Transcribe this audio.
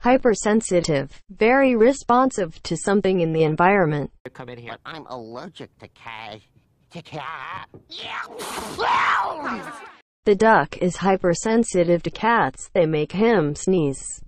hypersensitive, very responsive to something in the environment. come in here. But I'm allergic to cats. To cat. The duck is hypersensitive to cats, they make him sneeze.